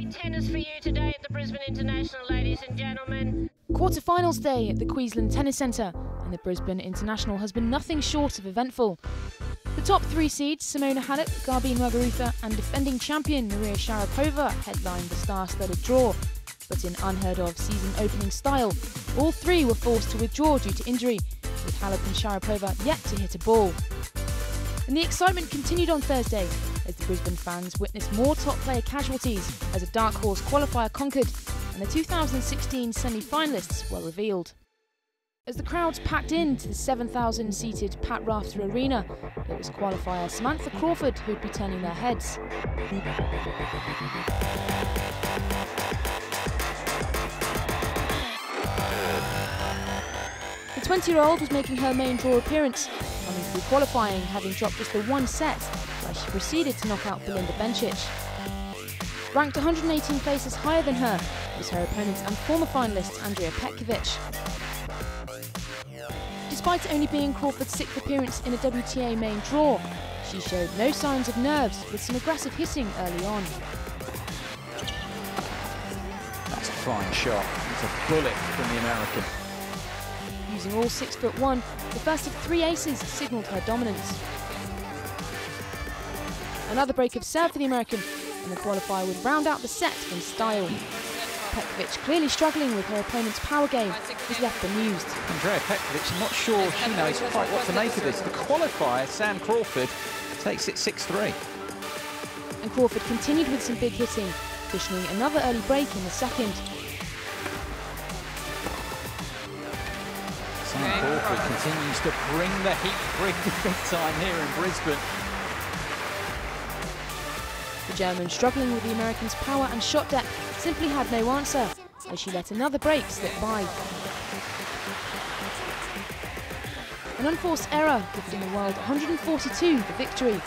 great tennis for you today at the Brisbane International, ladies and gentlemen. Quarterfinals day at the Queensland Tennis Centre, and the Brisbane International has been nothing short of eventful. The top three seeds, Simona Halep, Garbiñe Muguruza, and defending champion Maria Sharapova, headlined the star-studded draw. But in unheard of season opening style, all three were forced to withdraw due to injury, with Halep and Sharapova yet to hit a ball. And the excitement continued on Thursday as the Brisbane fans witnessed more top player casualties as a dark horse qualifier conquered and the 2016 semi finalists were revealed. As the crowds packed into the 7,000 seated Pat Rafter Arena, it was qualifier Samantha Crawford who'd be turning their heads. The 20 year old was making her main draw appearance, coming through qualifying, having dropped just the one set, where she proceeded to knock out Belinda Bencic. Ranked 118 places higher than her was her opponent and former finalist Andrea Petkovic. Despite only being Crawford's sixth appearance in a WTA main draw, she showed no signs of nerves with some aggressive hitting early on. That's a fine shot. It's a bullet from the American. Using all six foot one, the first of three aces signalled her dominance. Another break of serve for the American, and the qualifier would round out the set in style. Petkovic, clearly struggling with her opponent's power game, was left bemused. Andrea Petkovic, not sure she knows quite what to make of this. The qualifier, Sam Crawford, takes it 6-3. And Crawford continued with some big hitting, cushioning another early break in the second. Sam Crawford continues to bring the heat, bring the big time here in Brisbane. The German, struggling with the American's power and shot depth, simply had no answer as she let another break slip by. An unforced error gifting the world 142 the victory.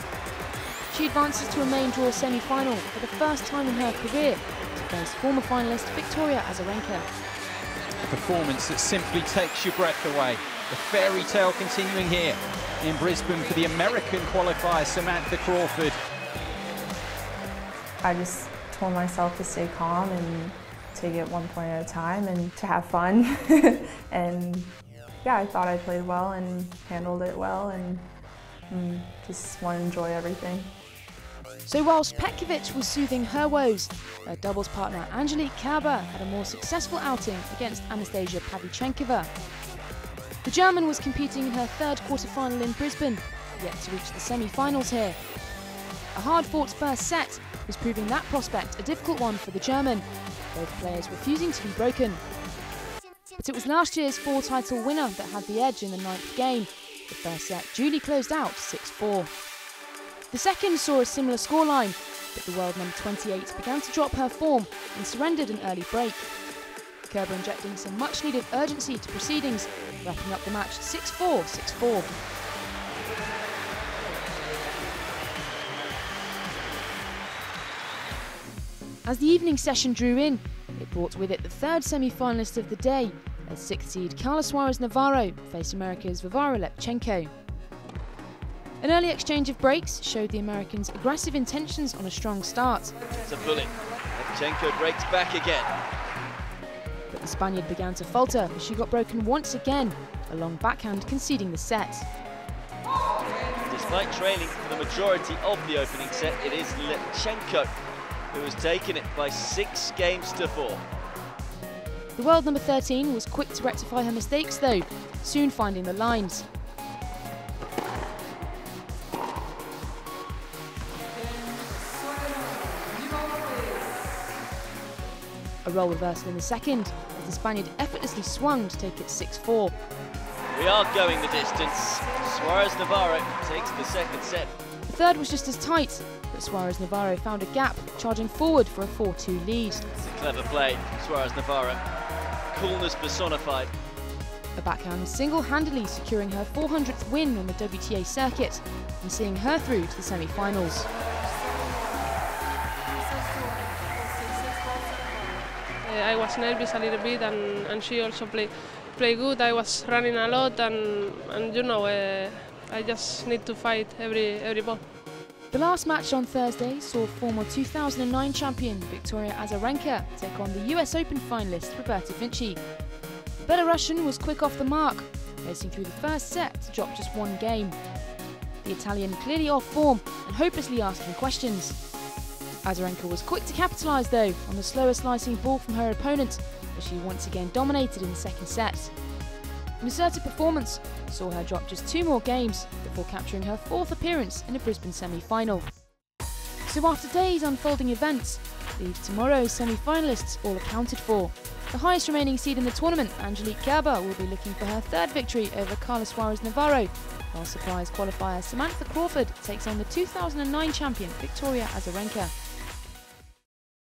She advances to a main draw semi-final for the first time in her career to face former finalist Victoria Azarenka. A performance that simply takes your breath away. The fairy tale continuing here in Brisbane for the American qualifier Samantha Crawford. I just told myself to stay calm and take it one point at a time and to have fun. and yeah, I thought I played well and handled it well and mm, just want to enjoy everything. So whilst Petkovic was soothing her woes, her doubles partner Angelique Kerber had a more successful outing against Anastasia Pavlyuchenkova. The German was competing in her third quarter-final in Brisbane, yet to reach the semi-finals here. A hard-fought first set was proving that prospect a difficult one for the German, both players refusing to be broken. But it was last year's four title winner that had the edge in the ninth game. The first set duly closed out 6 4. The second saw a similar scoreline, but the world number 28 began to drop her form and surrendered an early break. Kerber injecting some much needed urgency to proceedings, wrapping up the match 6 4 6 4. As the evening session drew in, it brought with it the third semi finalist of the day, as sixth seed Carla Suarez Navarro faced America's Varvara Lepchenko. An early exchange of breaks showed the Americans' aggressive intentions on a strong start. It's a bullet. Lepchenko breaks back again. But the Spaniard began to falter as she got broken once again, a long backhand conceding the set. Despite trailing for the majority of the opening set, it is Lepchenko who has taken it by six games to four. The world number 13 was quick to rectify her mistakes though, soon finding the lines. A role reversal in the second, as the Spaniard effortlessly swung to take it 6-4. We are going the distance. Suarez Navarro takes the second set. The third was just as tight, but Suarez Navarro found a gap, charging forward for a 4-2 lead. It's a clever play, Suarez Navarro. Coolness personified. A backhand single-handedly securing her 400th win on the WTA circuit and seeing her through to the semi-finals. Uh, I was nervous a little bit, and, and she also played play good. I was running a lot, and and you know, uh, I just need to fight every every ball. The last match on Thursday saw former 2009 champion Victoria Azarenka take on the US Open finalist Roberta Vinci. The Belarusian was quick off the mark, racing through the first set to drop just one game. The Italian clearly off form and hopelessly asking questions. Azarenka was quick to capitalise though on the slower slicing ball from her opponent, as she once again dominated in the second set. An assertive performance saw her drop just two more games before capturing her fourth appearance in a Brisbane semi-final. So after days unfolding events, leave tomorrow's semi-finalists all accounted for. The highest remaining seed in the tournament, Angelique Kerber, will be looking for her third victory over Carla Suarez Navarro, while surprise qualifier Samantha Crawford takes on the 2009 champion Victoria Azarenka.